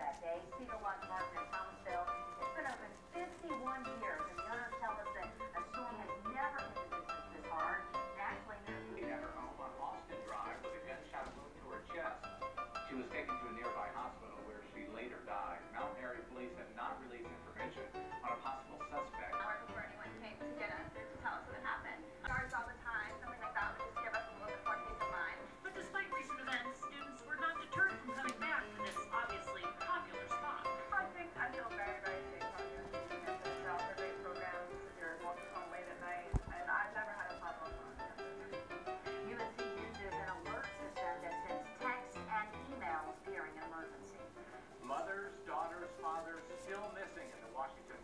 that day, Cedar One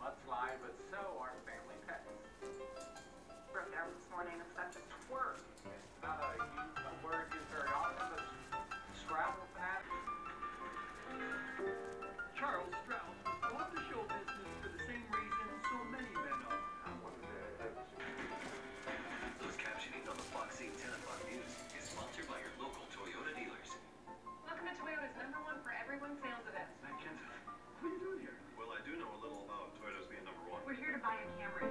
must fly, but so are family pets. on your camera.